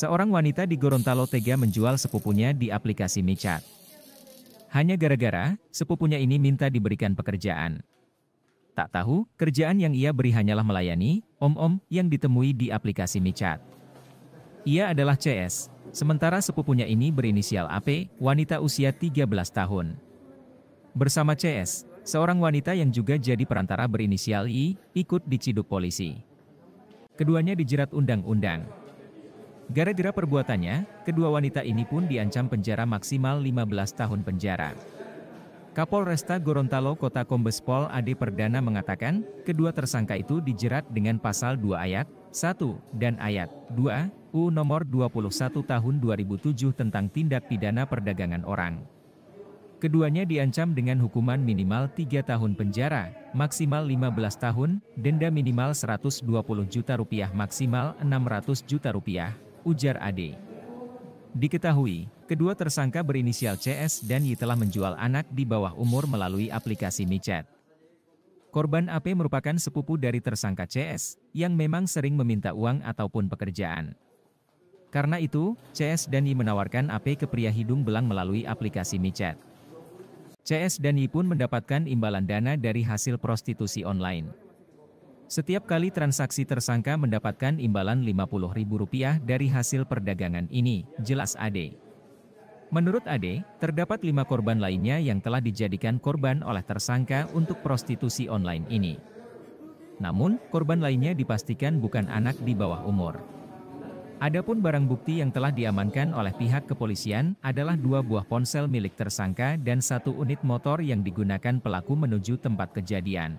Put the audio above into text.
Seorang wanita di Gorontalo tega menjual sepupunya di aplikasi Micat. Hanya gara-gara, sepupunya ini minta diberikan pekerjaan. Tak tahu, kerjaan yang ia beri hanyalah melayani om-om yang ditemui di aplikasi Micat. Ia adalah CS, sementara sepupunya ini berinisial AP, wanita usia 13 tahun. Bersama CS, seorang wanita yang juga jadi perantara berinisial I, ikut diciduk polisi. Keduanya dijerat undang-undang. Gara-gara perbuatannya, kedua wanita ini pun diancam penjara maksimal 15 tahun penjara. Kapolresta Gorontalo Kota Kombespol Ade Perdana mengatakan, kedua tersangka itu dijerat dengan pasal 2 ayat 1 dan ayat 2 U nomor 21 tahun 2007 tentang tindak pidana perdagangan orang. Keduanya diancam dengan hukuman minimal 3 tahun penjara, maksimal 15 tahun, denda minimal 120 juta rupiah maksimal 600 juta rupiah, ujar Ade. Diketahui, kedua tersangka berinisial CS dan Y telah menjual anak di bawah umur melalui aplikasi micet. Korban AP merupakan sepupu dari tersangka CS, yang memang sering meminta uang ataupun pekerjaan. Karena itu, CS dan Y menawarkan AP ke pria hidung belang melalui aplikasi micet. CS dan Y pun mendapatkan imbalan dana dari hasil prostitusi online. Setiap kali transaksi tersangka mendapatkan imbalan Rp50.000 dari hasil perdagangan ini, jelas Ade. Menurut Ade, terdapat lima korban lainnya yang telah dijadikan korban oleh tersangka untuk prostitusi online ini. Namun, korban lainnya dipastikan bukan anak di bawah umur. Adapun barang bukti yang telah diamankan oleh pihak kepolisian adalah dua buah ponsel milik tersangka dan satu unit motor yang digunakan pelaku menuju tempat kejadian.